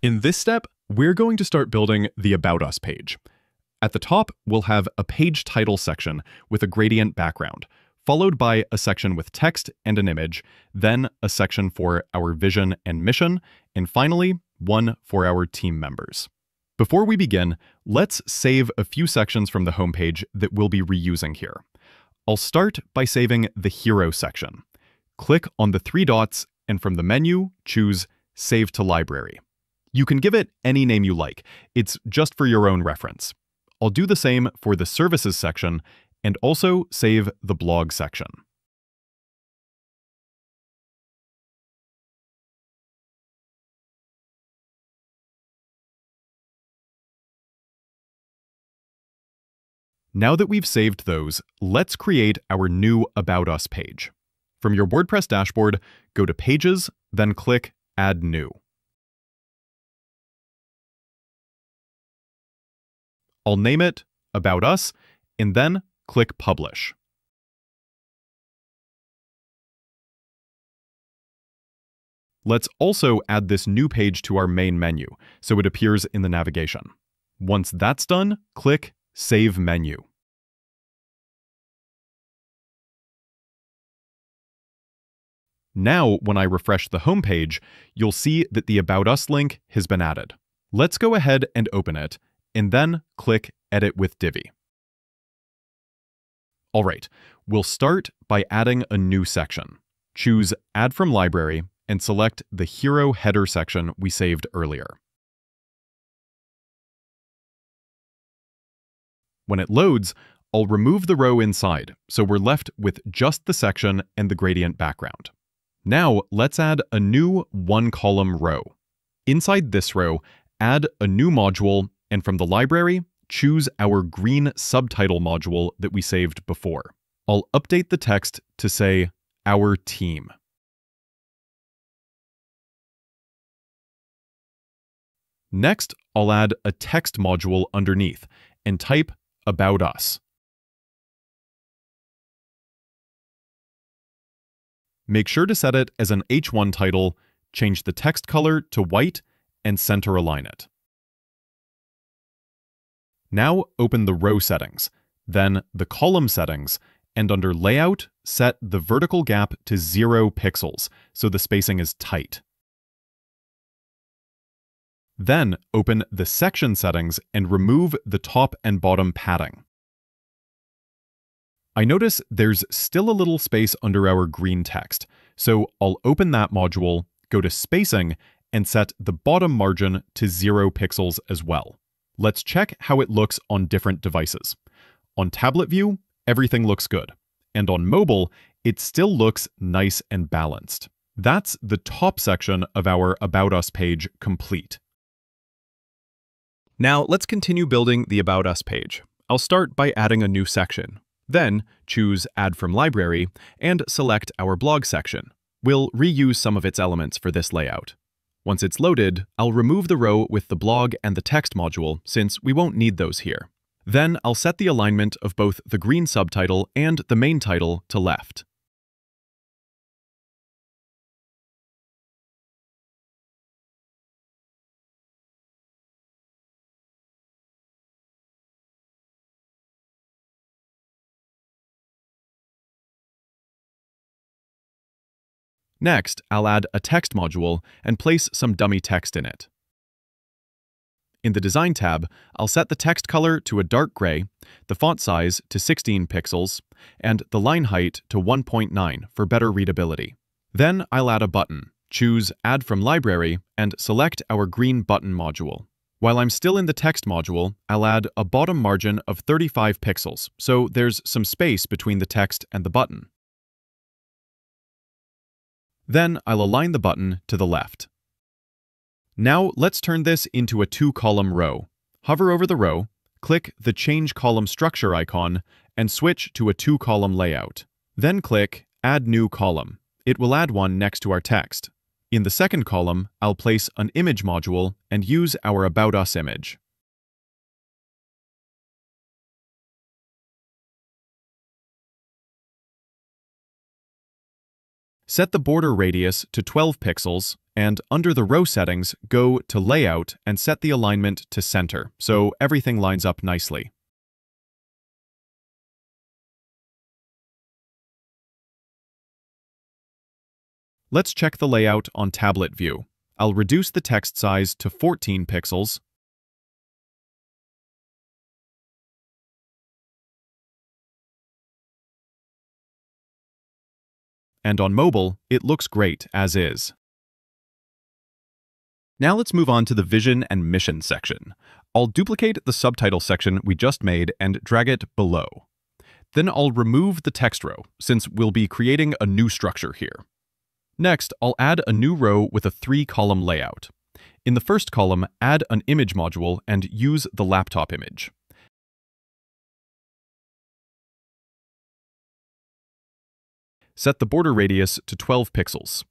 In this step, we're going to start building the About Us page. At the top, we'll have a page title section with a gradient background, followed by a section with text and an image, then a section for our vision and mission, and finally, one for our team members. Before we begin, let's save a few sections from the homepage that we'll be reusing here. I'll start by saving the Hero section. Click on the three dots and from the menu, choose Save to Library. You can give it any name you like, it's just for your own reference. I'll do the same for the Services section and also save the Blog section. Now that we've saved those, let's create our new About Us page. From your WordPress dashboard, go to Pages, then click Add New. I'll name it About Us, and then click Publish. Let's also add this new page to our main menu, so it appears in the navigation. Once that's done, click Save Menu. Now, when I refresh the homepage, you'll see that the About Us link has been added. Let's go ahead and open it, and then click Edit with Divi. All right, we'll start by adding a new section. Choose Add from Library and select the Hero header section we saved earlier. When it loads, I'll remove the row inside, so we're left with just the section and the gradient background. Now, let's add a new one-column row. Inside this row, add a new module and from the library, choose our green subtitle module that we saved before. I'll update the text to say, Our Team. Next, I'll add a text module underneath and type About Us. Make sure to set it as an H1 title, change the text color to white, and center align it. Now open the row settings, then the column settings, and under Layout, set the vertical gap to 0 pixels, so the spacing is tight. Then open the section settings and remove the top and bottom padding. I notice there's still a little space under our green text, so I'll open that module, go to Spacing, and set the bottom margin to 0 pixels as well. Let's check how it looks on different devices. On tablet view, everything looks good. And on mobile, it still looks nice and balanced. That's the top section of our About Us page complete. Now let's continue building the About Us page. I'll start by adding a new section. Then choose Add from Library and select our blog section. We'll reuse some of its elements for this layout. Once it's loaded, I'll remove the row with the blog and the text module since we won't need those here. Then I'll set the alignment of both the green subtitle and the main title to left. Next, I'll add a text module and place some dummy text in it. In the Design tab, I'll set the text color to a dark gray, the font size to 16 pixels, and the line height to 1.9 for better readability. Then I'll add a button, choose Add from Library, and select our green button module. While I'm still in the text module, I'll add a bottom margin of 35 pixels, so there's some space between the text and the button. Then I'll align the button to the left. Now let's turn this into a two-column row. Hover over the row, click the Change Column Structure icon, and switch to a two-column layout. Then click Add New Column. It will add one next to our text. In the second column, I'll place an image module and use our About Us image. Set the border radius to 12 pixels and under the row settings, go to Layout and set the alignment to center, so everything lines up nicely. Let's check the layout on tablet view. I'll reduce the text size to 14 pixels and on mobile, it looks great as is. Now let's move on to the vision and mission section. I'll duplicate the subtitle section we just made and drag it below. Then I'll remove the text row, since we'll be creating a new structure here. Next, I'll add a new row with a three-column layout. In the first column, add an image module and use the laptop image. Set the border radius to 12 pixels.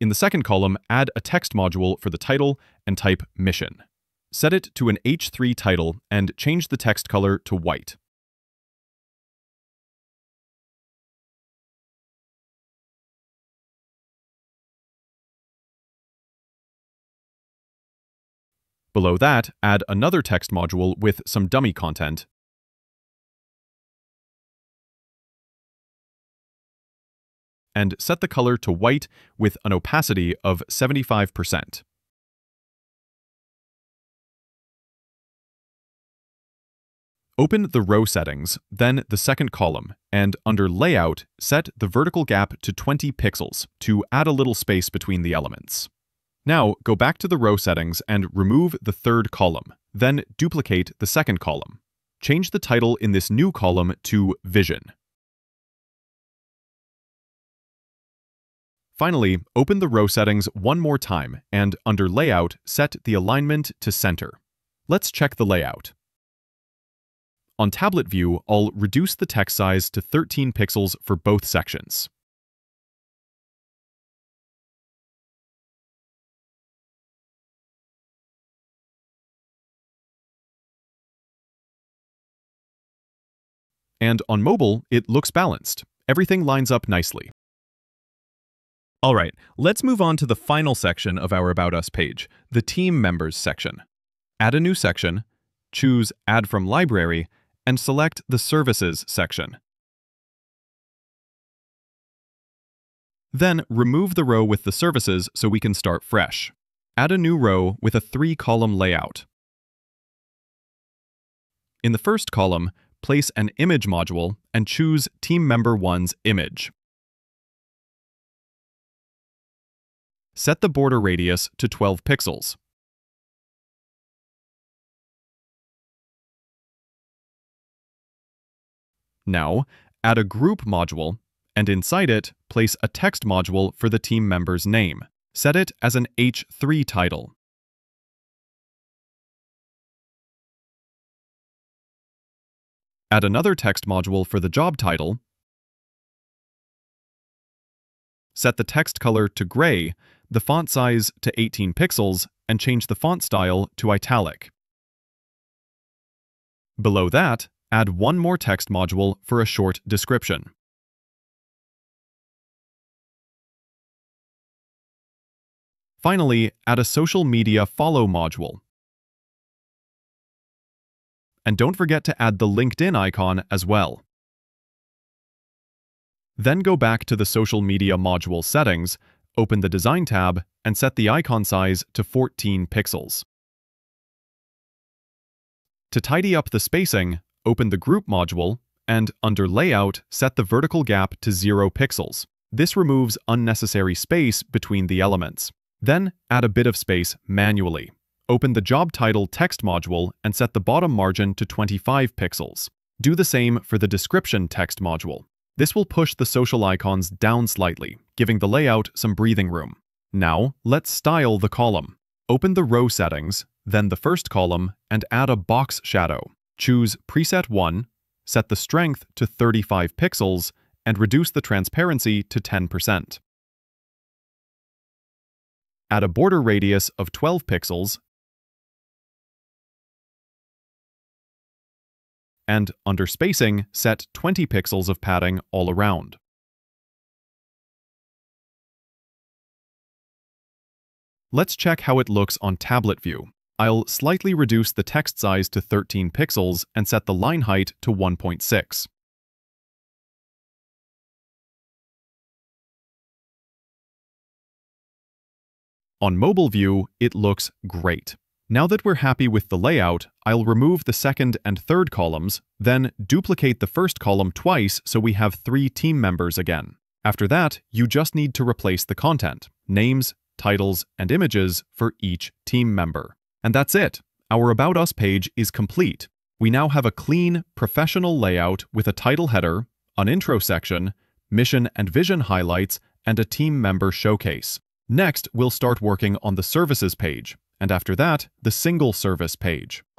In the second column, add a text module for the title and type Mission. Set it to an H3 title and change the text color to white. Below that, add another text module with some dummy content and set the color to white with an opacity of 75%. Open the row settings, then the second column, and under Layout, set the vertical gap to 20 pixels to add a little space between the elements. Now, go back to the row settings and remove the third column, then duplicate the second column. Change the title in this new column to Vision. Finally, open the row settings one more time and under Layout, set the alignment to center. Let's check the layout. On tablet view, I'll reduce the text size to 13 pixels for both sections. And on mobile, it looks balanced. Everything lines up nicely. All right, let's move on to the final section of our About Us page, the Team Members section. Add a new section, choose Add from Library, and select the Services section. Then remove the row with the services so we can start fresh. Add a new row with a three-column layout. In the first column, place an image module and choose Team Member 1's image. Set the border radius to 12 pixels. Now, add a group module, and inside it, place a text module for the team member's name. Set it as an H3 title. Add another text module for the job title, set the text color to gray the font size to 18 pixels, and change the font style to italic. Below that, add one more text module for a short description. Finally, add a social media follow module. And don't forget to add the LinkedIn icon as well. Then go back to the social media module settings Open the Design tab and set the icon size to 14 pixels. To tidy up the spacing, open the Group module and, under Layout, set the vertical gap to 0 pixels. This removes unnecessary space between the elements. Then, add a bit of space manually. Open the Job Title text module and set the bottom margin to 25 pixels. Do the same for the Description text module. This will push the social icons down slightly, giving the layout some breathing room. Now, let's style the column. Open the row settings, then the first column, and add a box shadow. Choose Preset 1, set the strength to 35 pixels, and reduce the transparency to 10%. Add a border radius of 12 pixels and under spacing, set 20 pixels of padding all around. Let's check how it looks on tablet view. I'll slightly reduce the text size to 13 pixels and set the line height to 1.6. On mobile view, it looks great. Now that we're happy with the layout, I'll remove the second and third columns, then duplicate the first column twice so we have three team members again. After that, you just need to replace the content, names, titles, and images for each team member. And that's it. Our About Us page is complete. We now have a clean, professional layout with a title header, an intro section, mission and vision highlights, and a team member showcase. Next, we'll start working on the services page, and after that, the single service page.